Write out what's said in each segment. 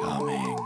Coming.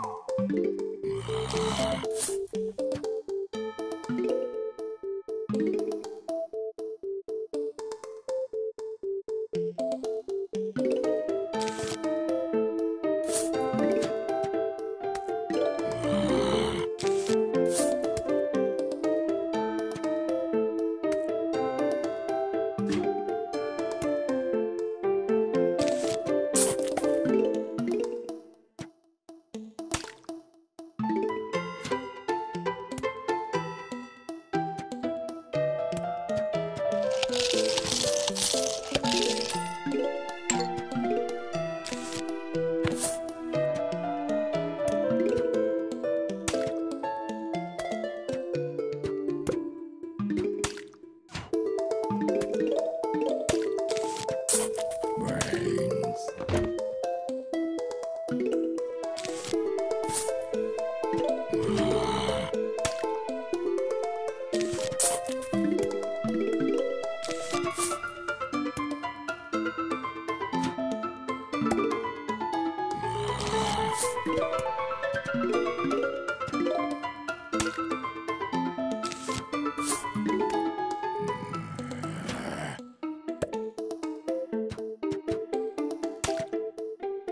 Brains.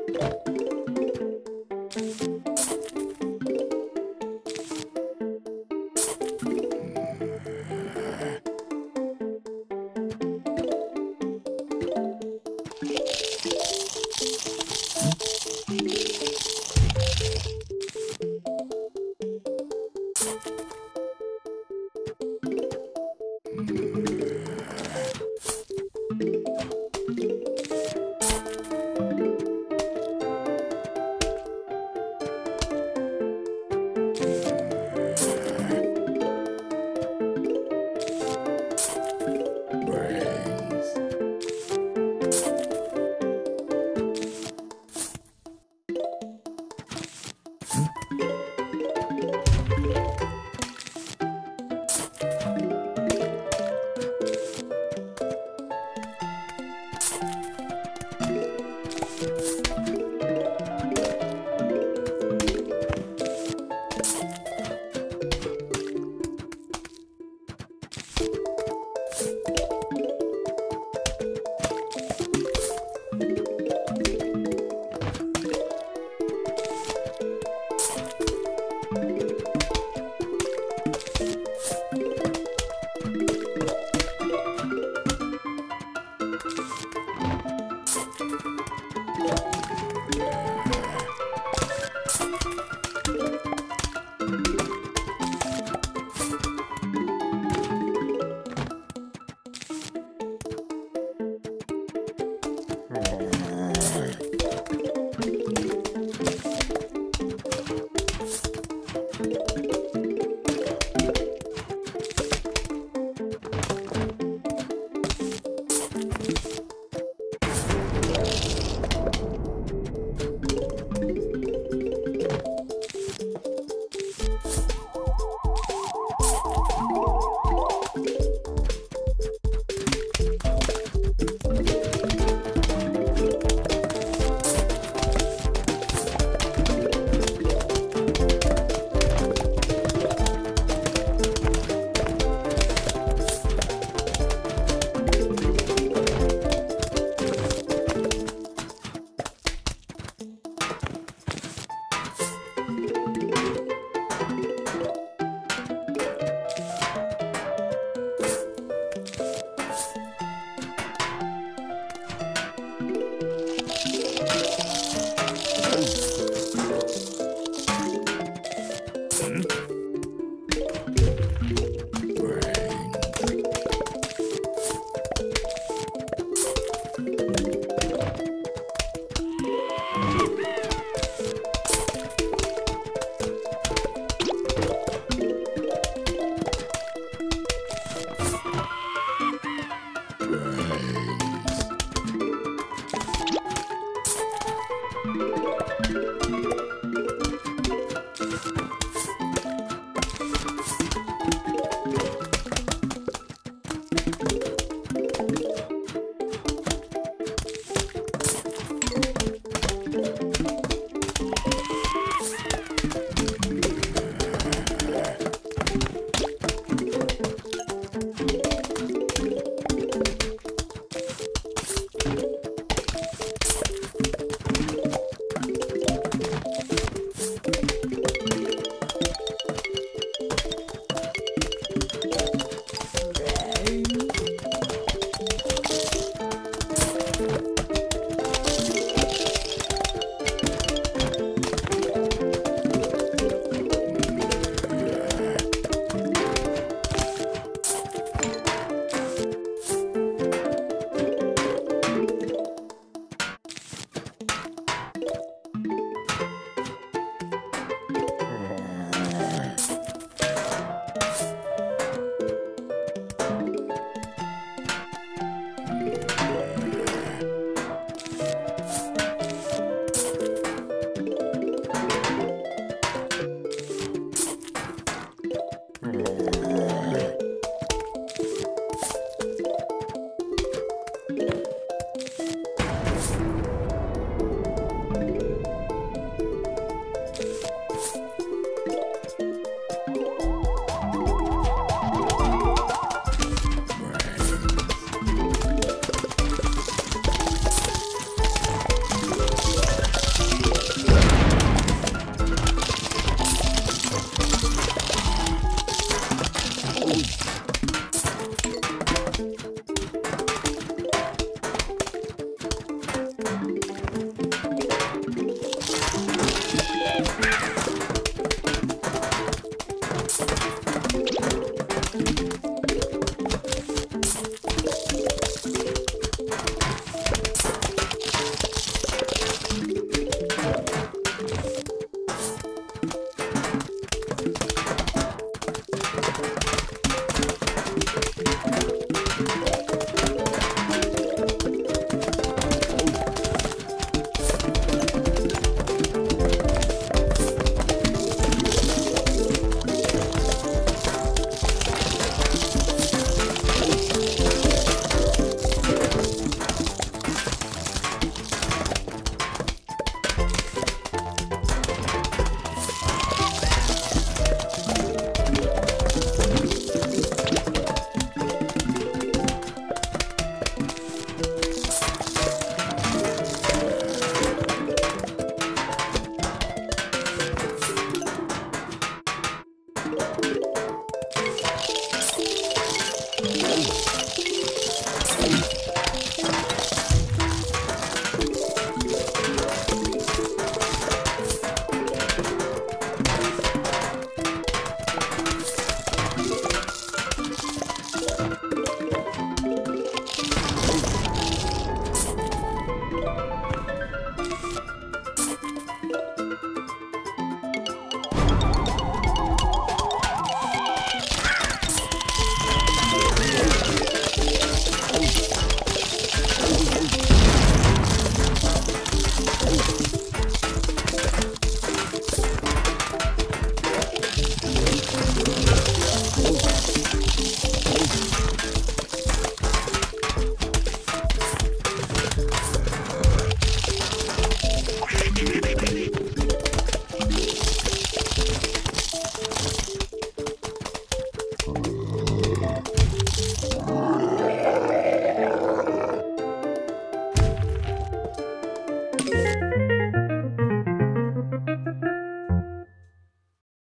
Brains. Brains.